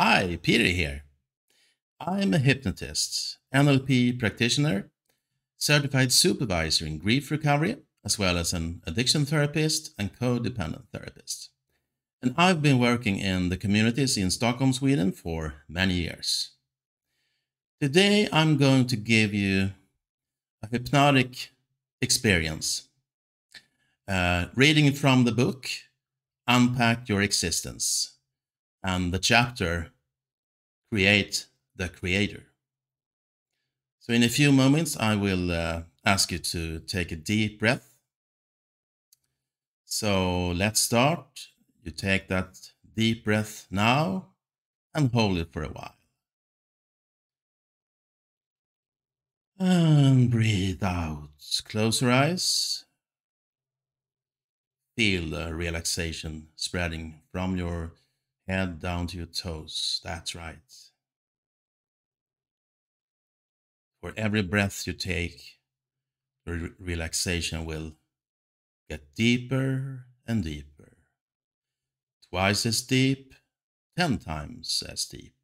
Hi, Peter here. I'm a hypnotist, NLP practitioner, certified supervisor in grief recovery, as well as an addiction therapist and codependent therapist. And I've been working in the communities in Stockholm, Sweden for many years. Today, I'm going to give you a hypnotic experience. Uh, reading from the book, Unpack Your Existence, and the chapter, Create the Creator. So, in a few moments, I will uh, ask you to take a deep breath. So, let's start. You take that deep breath now and hold it for a while. And breathe out. Close your eyes. Feel the relaxation spreading from your head down to your toes. That's right. For every breath you take, re- relaxation will get deeper and deeper. Twice as deep, ten times as deep.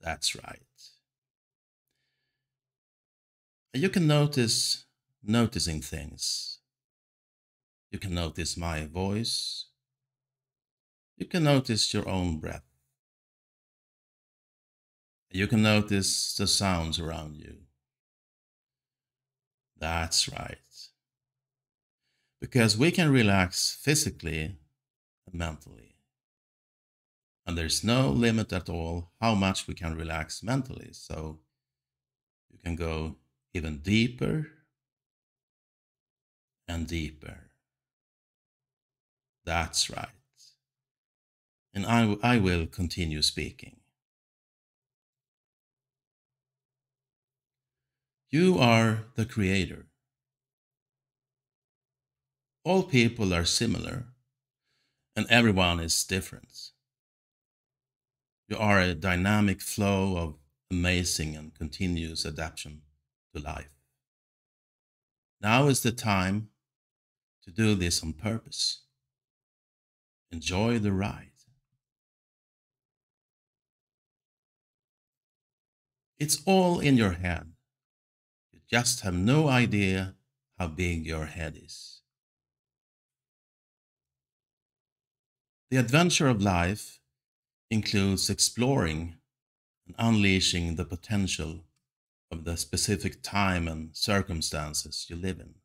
That's right. You can notice noticing things. You can notice my voice. You can notice your own breath. You can notice the sounds around you. That's right. Because we can relax physically and mentally. And there's no limit at all how much we can relax mentally. So you can go even deeper and deeper. That's right. And I, I will continue speaking. You are the creator. All people are similar, and everyone is different. You are a dynamic flow of amazing and continuous adaptation to life. Now is the time to do this on purpose. Enjoy the ride. It's all in your head. You just have no idea how big your head is. The adventure of life includes exploring and unleashing the potential of the specific time and circumstances you live in.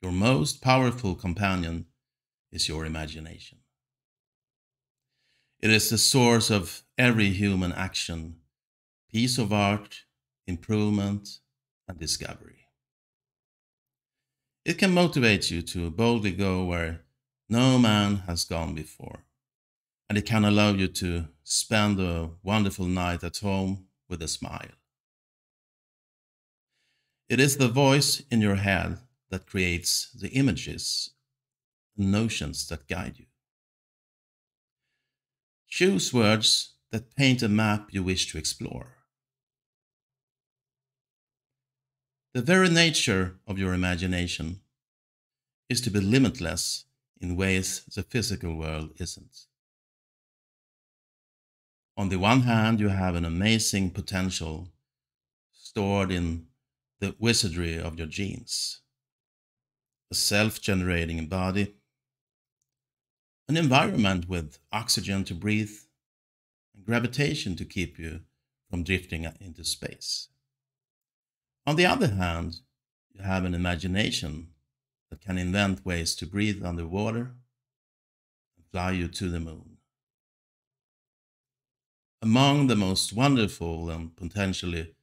Your most powerful companion is your imagination. It is the source of every human action, piece of art, improvement, and discovery. It can motivate you to boldly go where no man has gone before, and it can allow you to spend a wonderful night at home with a smile. It is the voice in your head that creates the images and notions that guide you. Choose words that paint a map you wish to explore. The very nature of your imagination is to be limitless in ways the physical world isn't. On the one hand, you have an amazing potential stored in the wizardry of your genes, a self generating body, an environment with oxygen to breathe, and gravitation to keep you from drifting into space. On the other hand, you have an imagination that can invent ways to breathe underwater and fly you to the moon. Among the most wonderful and potentially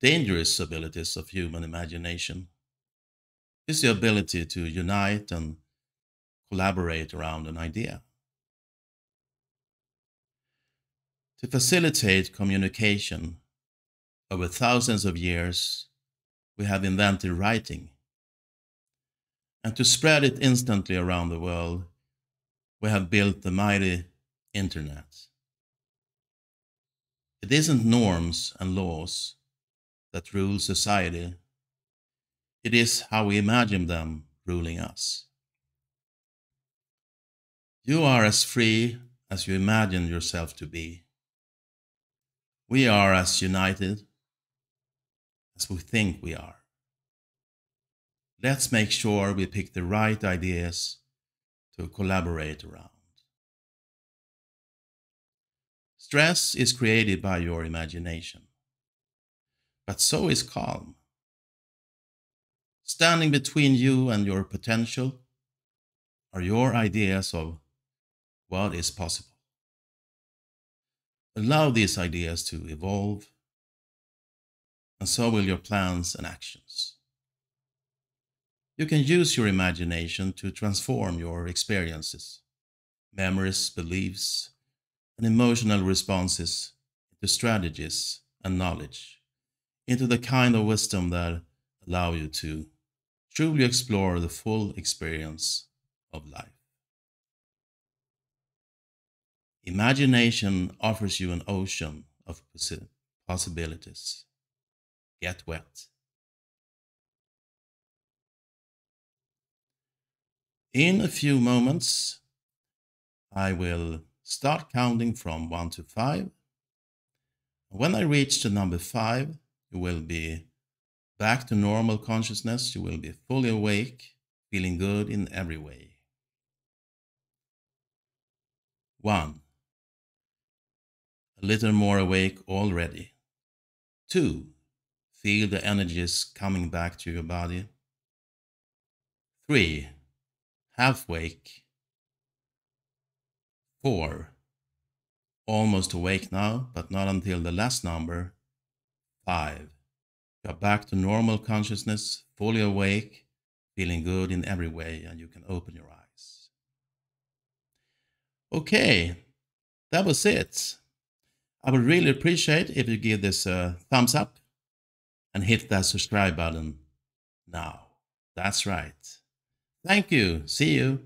dangerous abilities of human imagination is the ability to unite and collaborate around an idea. To facilitate communication over thousands of years, we have invented writing. And to spread it instantly around the world, we have built the mighty internet. It isn't norms and laws that rule society, it is how we imagine them ruling us. You are as free as you imagine yourself to be. We are as united as we think we are. Let's make sure we pick the right ideas to collaborate around. Stress is created by your imagination, but so is calm. Standing between you and your potential are your ideas of what is possible. Allow these ideas to evolve, and so will your plans and actions. You can use your imagination to transform your experiences, memories, beliefs, and emotional responses into strategies and knowledge, into the kind of wisdom that allow you to truly explore the full experience of life. Imagination offers you an ocean of possibilities. Get wet. In a few moments, I will start counting from 1 to 5. When I reach the number 5, you will be back to normal consciousness. You will be fully awake, feeling good in every way. 1. A little more awake already. 2. Feel the energies coming back to your body. 3 half wake. Four, almost awake now, but not until the last number. Five, you're back to normal consciousness, fully awake, feeling good in every way, and you can open your eyes. Okay, that was it. I would really appreciate if you give this a thumbs up and hit that subscribe button now. That's right. Thank you. See you.